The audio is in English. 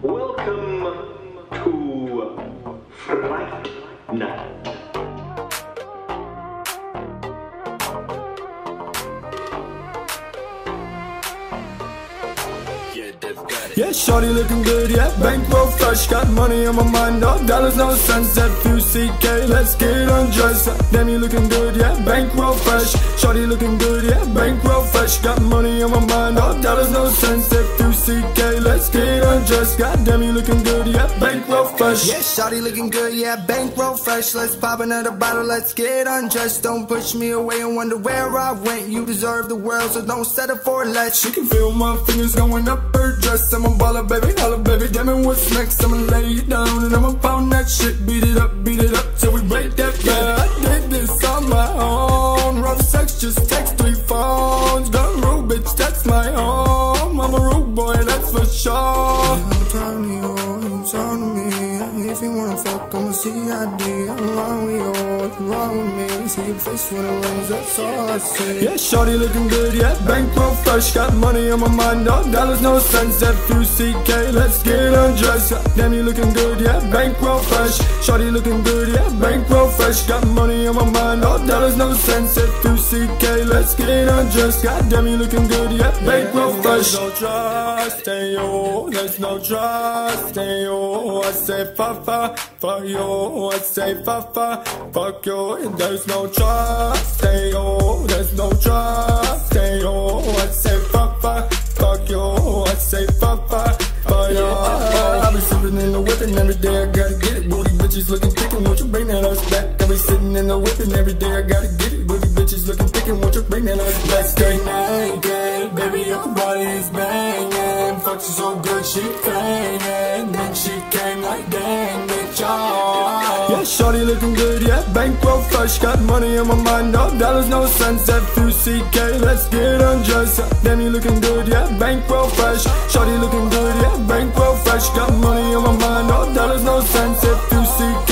Welcome to Fright Night. Yeah, shorty looking good, yeah, bankroll fresh Got money on my mind, no dollars, no cents That few CK, let's get undressed Damn, you looking good, yeah, bankroll fresh Shorty looking good, yeah, bankroll fresh Got money on my mind, no dollars, no cents few CK, let's get undressed. God damn, you looking good, yeah, bankroll fresh. Yeah, shawty looking good, yeah, bankroll fresh. Let's pop another bottle, let's get undressed. Don't push me away and wonder where I went. You deserve the world, so don't settle for less. She can feel my fingers going up her dress. I'm a baller, baby, holla, baby, damn it, what's next? I'ma lay it down and I'ma pound that shit. Beat it up, beat it up till we break that Yeah, I did this on my own. Rough sex, just text three phones. Got rude, bitch, sure If you wanna fuck, I'ma see ID I'm wrong with you, what's wrong with me. See your face when it rains, that's all I see. Yeah, shorty looking good, yeah, bankroll fresh Got money on my mind, no dollars, no cents That few CK, let's get undressed. Damn, you looking good, yeah, bankroll fresh Shorty looking good, yeah, bankroll fresh Got money on my mind, no dollars, no cents That few CK, let's get undressed. God damn, you looking good, yeah, bankroll fresh There's no trust in you, there's no trust in you. I say fa fa, for you. I say fa fuck you. There's no trust. In you, there's no trust. In you I say fa fuck you. I say fa fa, you. I be sipping in the whip and every day. I gotta get it. Booty bitches looking thick and won't you bring that ass back? I be sitting in the whip and every day. I gotta get it. Booty bitches looking thick and won't you bring that ass back? Stay naked, baby. Your body is banging. Fuck you so good she fainted Shawty looking good, yeah. Bankroll fresh, got money in my mind No dollars, no cents, F2CK Let's get undressed, damn you looking good, yeah. Bankroll fresh, Shawty looking good, yeah. Bankroll fresh, got money in my mind No dollars, no cents, F2CK